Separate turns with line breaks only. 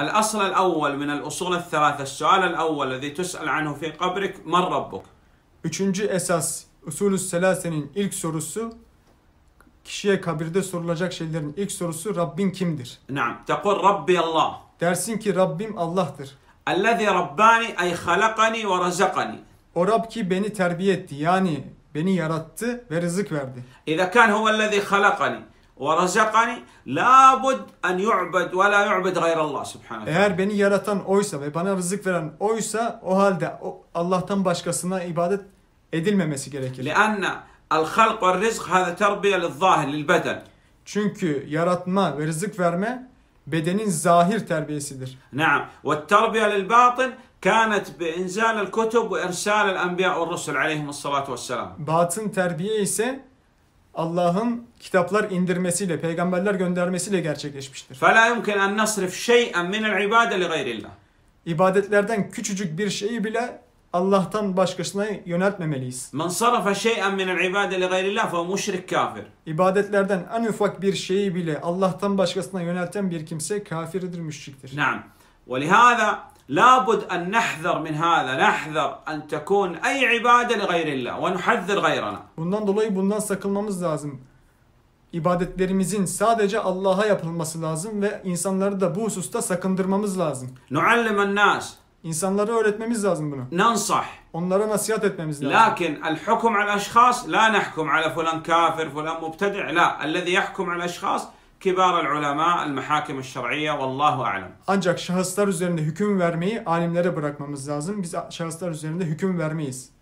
الأصل الأول من الأصول الثلاثة السؤال الأول الذي تسأل عنه في قبرك من ربك
Üçüncü esas usulü selasenin ilk sorusu kişiye kabirde sorulacak şeylerin ilk sorusu Rabbin kimdir?
نعم تقول ربي الله
Dersin ki Rabbim Allah'tır.
الذي رباني أي خلقني ورزقني
O Rab ki beni terbiye etti yani beni yarattı ve rızık verdi.
إذا كان هو الذي خلقني ورزقني لابد أن يعبد ولا يعبد غير الله سبحانه وتعالى
Eğer beni yaratan oysa ve bana rızık veren oysa o halde o Allah'tan başkasına ibadet edilmemesi gerekir.
لأن الخلق والرزق هذا تربية للظاهر للبدن
Çünkü yaratma ve rızık verme bedenin zahir terbiyesidir.
نعم والتربية للباطن كانت بإنزال الكتب وإرسال الأنبياء والرسل عليهم الصلاة والسلام
Batın terbiye ise Allah'ın kitaplar indirmesiyle, peygamberler göndermesiyle gerçekleşmiştir.
فلا يمكن أن نصرف شيئا من العبادة لغير الله
İbadetlerden küçücük bir şeyi bile Allah'tan başkasına yöneltmemeliyiz.
من صرف شيئا من العبادة لغير الله فهو مشرك كافر
İbadetlerden en ufak bir şeyi bile Allah'tan başkasına yönelten bir kimse kafirdir, müşriktir.
نعم ولهذا لابد أن نحذر من هذا نحذر أن تكون أي عبادة لغير الله ونحذر غيرنا
Bundan dolayı bundan sakınmamız lazım. İbadetlerimizin sadece Allah'a yapılması lazım ve insanları da bu hususta sakındırmamız lazım.
نعلم الناس
İnsanlara öğretmemiz lazım bunu.
ننصح
Onlara nasihat etmemiz lazım.
لكن الحكم على الأشخاص لا نحكم على فلان كافر فلان مبتدع لا الذي يحكم على الأشخاص Kibar ulema el mehakim şer'iyye vallahu alem.
Ancak şahıslar üzerinde hüküm vermeyi alimlere bırakmamız lazım. Biz şahıslar üzerinde hüküm vermeyiz.